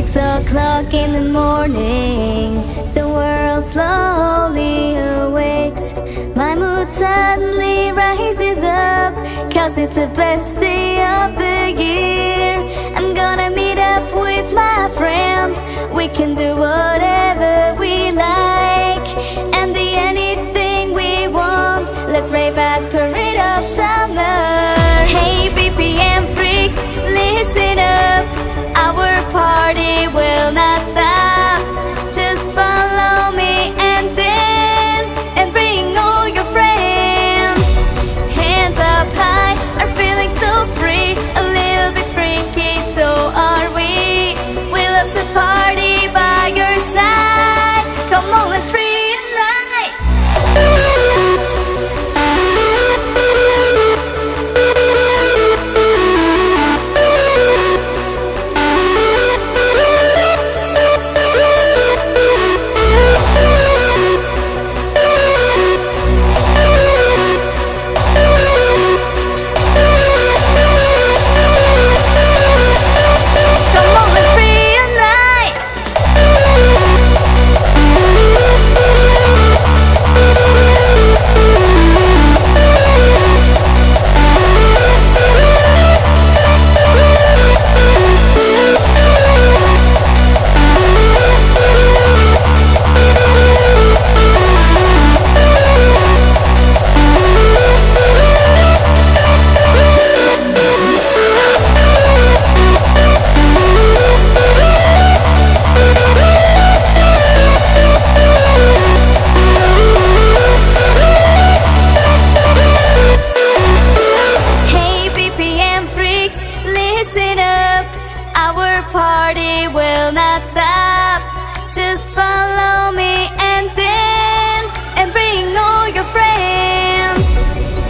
Six o'clock in the morning. The world slowly awakes. My mood suddenly rises up. Cause it's the best day of the year. I'm gonna meet up with my friends. We can do whatever we like. And be anything we want. Let's rave at Parade of Summer. Hey, BPM freaks, listen up. Party will not Just follow me and dance and bring all your friends.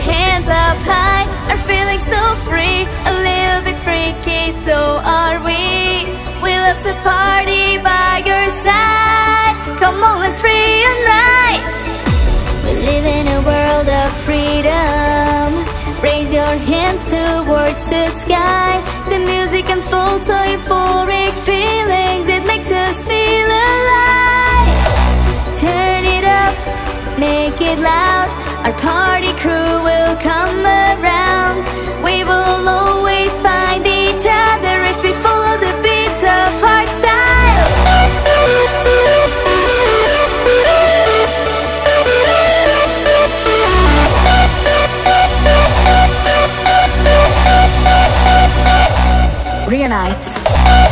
Hands up high, are feeling so free, a little bit freaky, so are we. We love to party by your side. Come on, let's reunite. We live in a world of freedom. Your hands towards the sky. The music unfolds so euphoric feelings. It makes us feel alive. Turn it up, make it loud. Our party crew will come around. your night.